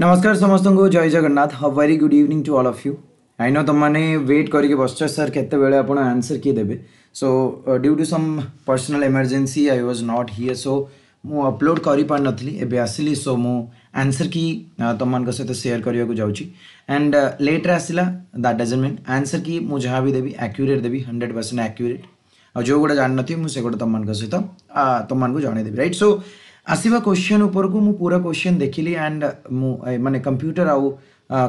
नमस्कार समस्त को जय जगन्नाथ। ह very good evening to all of you I know तुमने वेट करके बस सर आप आंसर किए देवे so due to some personal emergency I was not here so मु अपलोड कर पार नी एवं आसली सो मु आंसर की तुम सहित सेयार करने को एंड लेट्रे आसला दैट डजन मीन आंसर की मुझे जहाँ भी देवी आक्यूरेट देवी हंड्रेड परसेंट आक्यूरेट आ जो गुड़ा जान नी मुझे आसवा क्वेश्चन उपरकू मु पूरा क्वेश्चन देखिली एंड मु माने कंप्यूटर आउ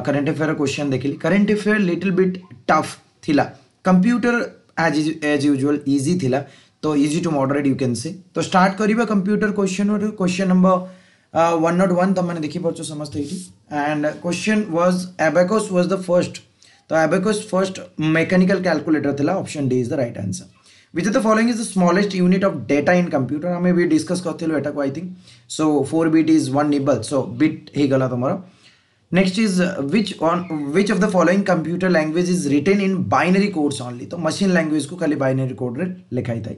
current affair question देखिली current affair little bit tough थिला computer as as usual easy थिला तो easy to moderate you can say तो स्टार्ट करिबा कंप्यूटर क्वेश्चन और question number one not one तुम मैंने देखी पार्छ समस्त ये and question was abacus was the first तो एबेकोस फ़र्स्ट मेकानिकल कैलकुलेटर थिला option D is the right answer of the following is the smallest unit of data in computer? हमें भी डिस्कस करते एटा को I think so four bit is one nibble so bit हो गला तुम next is which on which of the following computer language is written in binary codes only तो machine language को खाली बाइनरी कोड रे लिखाई था।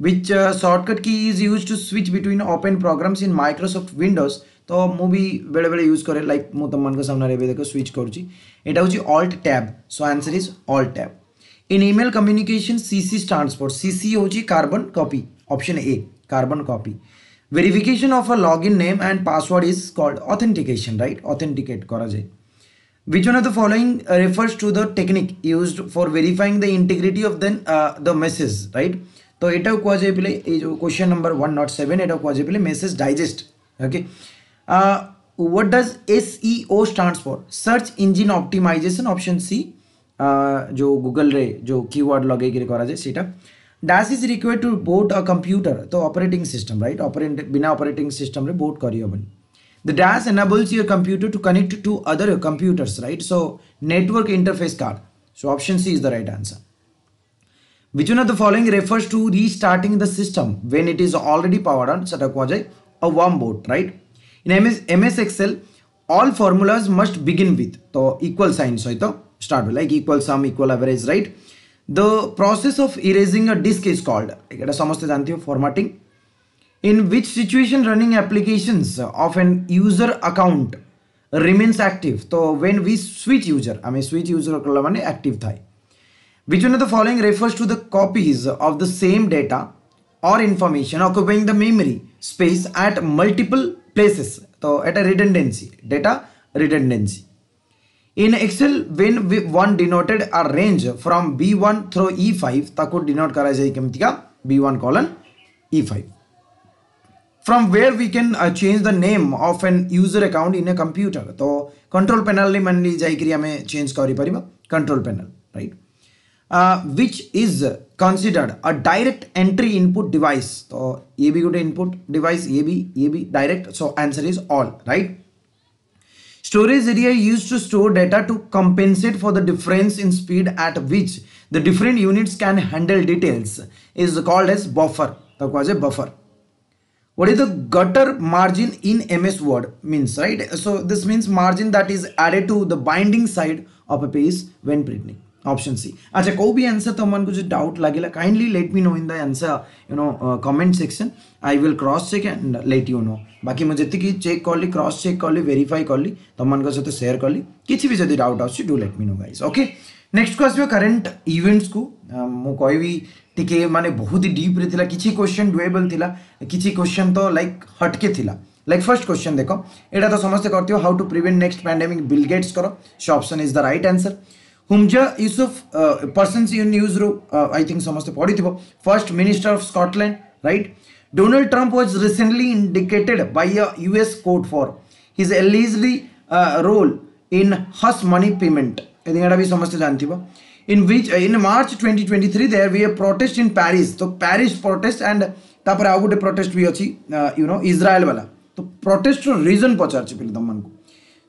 Which shortcut key is use to switch between open programs in Microsoft Windows तो मु भी बेले बेले यूज़ करे लाइक मु तुम सामने देख स्विच करुच्ची यहाँ हूँ Alt Tab so answer is Alt Tab in email communication cc stands for cc hoji carbon copy option a carbon copy verification of a login name and password is called authentication right authenticate kora jay which one of the following uh, refers to the technique used for verifying the integrity of then uh, the message right তো এটাও কোয়া যায় বলে এই যে question number one not seven এটাও কোয়া যায় বলে message digest okay what does SEO stands for search engine optimization option C जो गूगल रे, जो कीवर्ड लगे की करा जाए सीटा। Dash is required to boot a computer तो अपरेट सिस्टम रईट ऑपरेट बिना ऑपरेटिंग सिस्टम बोट कर the dash enables your computer to connect to other computers right so network interface card so option C is the right answer which one of the following refers to restarting the system when it is already powered on setup हो a warm boot right in M S Excel all formulas must begin with तो equal sign सहित start with like equal sum equal average right the process of erasing a disk is called like samaste जानते हो formatting in which situation running applications of an user account remains active so when we switch user I mean switch user kala mane active thai which one of the following refers to the copies of the same data or information occupying the memory space at multiple places so at a redundancy data redundancy in Excel, when one denoted a range from B1 through E5, ताको denote करा जाए केमती का B1 colon E5. From where we can uh, change the name of an user account in a computer. तो control panel ले मान ली जाए कि हमें change करी परिबा control panel, right? Uh, which is considered a direct entry input device. तो ये भी गोटे input device, ये भी ये भी direct. So answer is all, right? Storage area used to store data to compensate for the difference in speed at which the different units can handle details is called as buffer. That was a buffer. What is the gutter margin in MS Word means, right? So this means margin that is added to the binding side of a page when printing. Option C अच्छा कौ भी आंसर तुमको जो doubt लगे kindly let me know in the answer you know comment section I will cross check and let you know बाकी मुझे जी चेक कली क्रॉस चेक कली वेरीफाई कली तुम सहित सेयार कली किसी भी जब doubt us do let me know guys okay next को आसो करेन्ट इवेंट्स को। मुझे टी माने बहुत ही डीप्रे थी किसी क्वेश्चन डुएबल थी किसी क्वेश्चन तो लाइक हटके लाइक फ़र्स्ट क्वेश्चन देख। यहाँ तो समस्त कर how to prevent next pandemic Bill Gates कर। So option is the right answer Humza Yousaf person in news रु आई थिंक समस्त पढ़ी थो first minister of Scotland right Donald Trump was recently indicated by a US court for his allegedly role in hush money payment यहाँ भी समस्त जान थो in which in March twenty twenty three there we a protest in Paris तो Paris protest and आउ गोटे protest भी अच्छी यू नो इज्राएल वाला। तो प्रोटेस्ट रिजन पचार तुम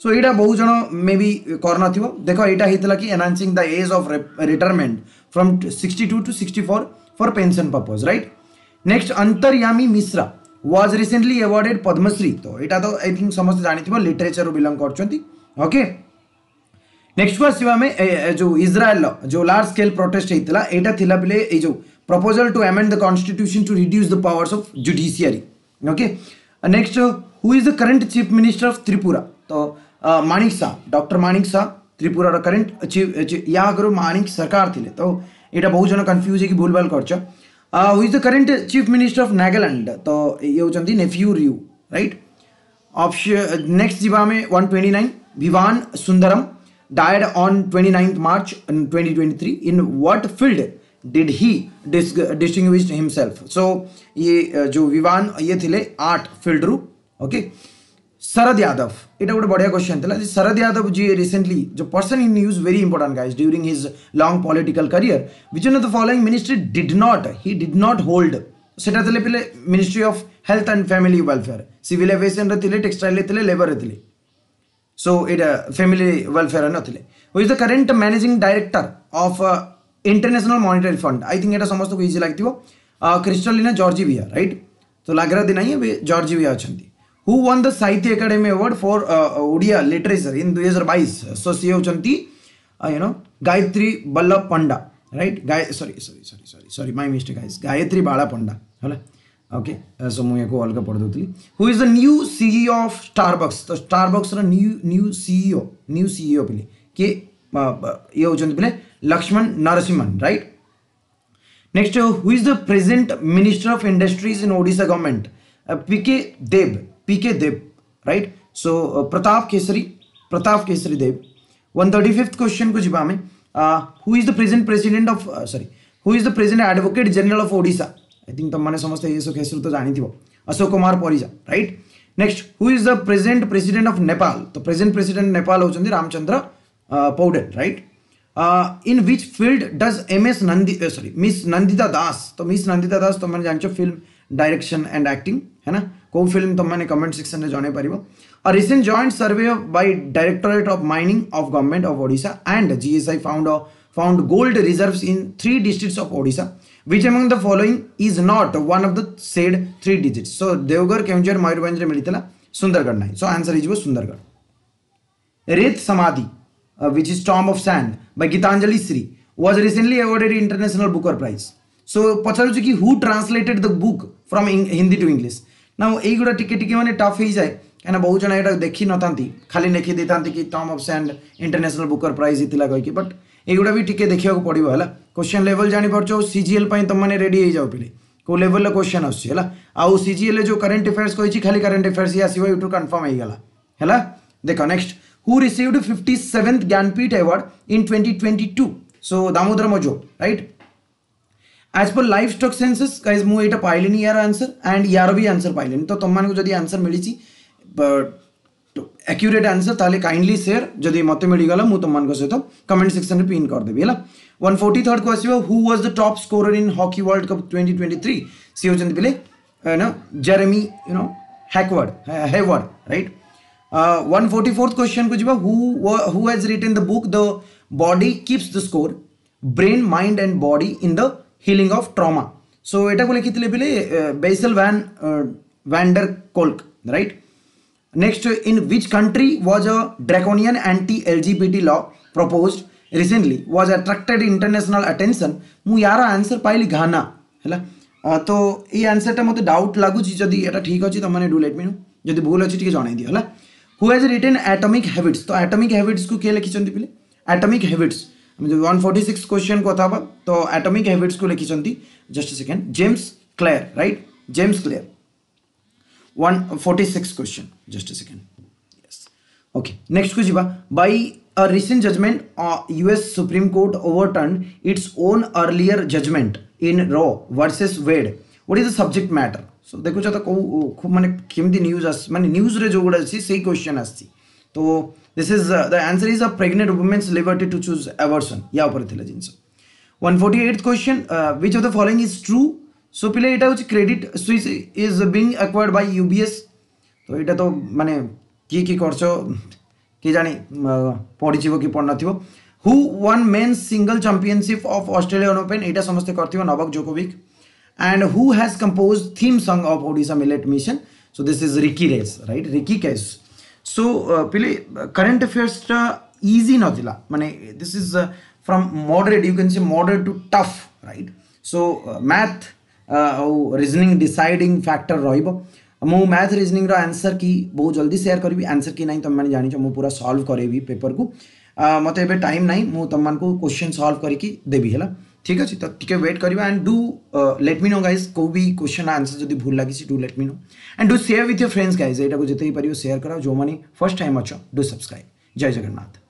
सो यहाँ बहुत जन मे भी करन देख यहाँ कि enhancing the age of retirement from 62 to 64 for pension purpose right next Antaryami Mishra was recently awarded Padmashri तो यहाँ तो आई थिंक समस्त जानी लिटरेचर बिलंग कर ओके नेक्स्ट को आसवा आम जो इज्राएल जो लार्ज स्केल प्रोटेस्ट होता यहाँ थिला बेले जो proposal to amend the constitution to reduce the powers of judiciary okay next who is the current chief minister of Tripura तो माणिक साह डॉक्टर माणिक साह त्रिपुरार करेन्ट चिफ या आगर माणिक सरकार थे तो ये बहुत जन कन्फ्यूज़ हो भूल भाल कर हुई the current chief minister of Nagaland तो ये होंगे Neiphiu Rio right option next जी आम one twenty nine Vivan Sundaram died on twenty ninth March twenty twenty three in what field did he distinguish himself so ये जो विवान ये थे आठ field रू ओके? शरद यादव यहाँ गोटे बढ़िया क्वेश्चन था शरद यादव जी रिसेंटली जो person in news very important guys during his long political career which in the following ministry did not he did not hold से पहले ministry of health and family welfare civil aviation रे textile थे labour थे so ये family welfare नए is the current managing director of International Monetary Fund I think यहाँ समस्त को इजी लगे क्रिस्टलिना जर्जी विया रईट तो लगे नहीं जर्जी विया अच्छा who won the Sahitya Akademi award for Odia literature in ଦୁଇ ହଜାର ବାଇଶ ସୋ ସିଏ ହେଉଛନ୍ତି you know Gayatri Ballabh Panda right ଗାୟ sorry sorry sorry sorry sorry my mistake ice Gayatri Bala Panda ହେଲା ओके सो मुझे अलग पढ़ दूसरी who is the new CEO of Starbucks तो Starbucks new new CEO new CEO पे किए ये होते पे Laxman Narasimhan right next who is the present minister of industries in Odisha government PK Dev P K Deb right so Pratap Keshari Pratap Keshari Deb one thirty fifth question को जीवा में। Who is the present president of sorry who is the present advocate general of Odisha I think तुमने समस्त ये सब हेसर तो जानी Ashok Kumar Parija right next who is the present president of Nepal तो प्रेजेंट प्रेसिडेंट नेपाल होती Ramchandra Paudel right in which field does M S Nandi sorry miss Nandita Das तो मिस नंदिता दास तुमने जान फ़िल्म डायरेक्शन एंड एक्टिंग है ना? कौ film तुमने comment section में जन पार a recent joint survey by Directorate of Mining of Government of Odisha and G S I found found gold reserve in three districts of Odisha which among the following is not one of the said three digit so Deogarh Keonjhar Mayurbhanj में मिलता सुंदरगढ़ ना so answer is Sundargarh Ret Samadhi which is Tomb of Sand by Geetanjali Shree was recently awarded International Booker Prize so पचारू कि who translated the book from Hindi to English ना युवा टिके टिके मानते tough हो जाए। कहीं बहुत जन यहाँ देख न था खाली लिखी दे था कि Tomb of Sand International Booker Prize जीतला कहीं बट युवा भी टी देखा पड़ो है क्वेश्चन लेवल जापारच सीजीएल तुम मैंने रेडी जाओ पे कोई लेवल ले क्वेश्चन आसा आउ सीजीएल जो करेंट एफेयर्स कही खाली करेन्ट एफेयर्स ही आसो यूट्यू कनफर्म होगा है देख next who received fifty seventh Jnanpith award in twenty twenty two so Damodar Mauzo right as per livestock census guys मुझे पाइलिनी यार आंसर एंड यार भी आंसर पाइलिनी तो तुमको जब आंसर मिली एक्यूरेट आंसर ताले काइंडली सेयर जदि मत मिलगला मुझे सहित कमेंट सेक्शन में पिन करदेवी है वन फोर्टी थर्ड को आसो who was the top scorer in hockey World Cup twenty twenty three सी होती पे no? Jeremy you know Hayward Hayward right one forty fourth question को जी has written the book The Body Keeps the Score brain mind and body in the healing of trauma so यटा को लिखी थे पे Bessel van der Kolk right next in which country was a draconian anti LGBT law proposed recently was attracted international attention यार answer पाइली Ghana है तो ये answer टा मत डाउट लगुच ठीक अच्छे तो मैंने डू लेट मी नो जब भूल अच्छे जन दिवला हुए रिटर्न आटमिक हैबिट्स तो आटमिक हैबिट्स को किए लिखी पे आटमिक हैबिट्स जो वन फोर्टी सिक्स क्वेश्चन कथा तो एटॉमिक हैबिट्स को लिखिं just second James Clear right James Clear one forty six question just second okay next को जी by a recent judgment US Supreme Court overturn its own earlier judgment in Roe versus Wade what is the subject matter so देखो तो खूब मानते केमती news आस मानते news रे जो गुड़ा अच्छी से क्वेश्चन आसी तो this is the answer is a pregnant women's liberty to choose abortion या उपर थिला जिंस 148 question which of the following is true so पिले एटा Ho Chi Credit Suisse is being acquired by UBS तो एटा तो माने की की करछो के जाने पढी जीवो की पढ़ना थिवो who won men single championship of Australian open एटा समस्त करथिवो Novak Djokovic and who has compose theme song of Odisha millet mission so this is Ricky race right Ricky case uh, pile current affairs ta easy notila. Mane this is uh, from moderate. You can say moderate to tough, right? So uh, math ଆଉ reasoning ଡିସାଇଡ଼ିଂ factor ରହିବ ମୁଁ math ରିଜନିଂର answer କି ବହୁତ ଜଲ୍ଦି share କରିବି answer କି ନାହିଁ ତୁମେମାନେ ଜାଣିଛ ମୁଁ ପୁରା ସଲ୍ଭ କରେଇବି ପେପରକୁ ମୋତେ ଏବେ ଟାଇମ୍ ନାହିଁ ମୁଁ ତୁମମାନଙ୍କୁ କ୍ୱେଶ୍ଚନ୍ ସଲ୍ଭ କରିକି ଦେବି ହେଲା ठीक अच्छे तो टी व्वेट करवा and do let me know guys कौ भी क्वेश्चन आंसर जब भूल लगी do let me know and do share with your friends guys ये जितने पार्टी सेयर करो जो मैंने फ़र्स्ट टाइम अच्छा डू सब्सक्राइब जय जगन्नाथ